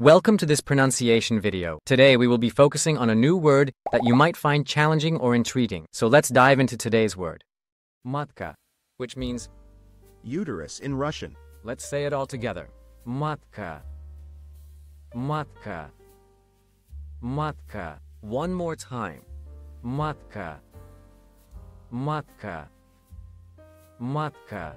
Welcome to this pronunciation video. Today we will be focusing on a new word that you might find challenging or intriguing. So let's dive into today's word. Matka, which means, Uterus in Russian. let's say it all together. Matka. Matka. Matka. One more time. Matka. Matka. Matka.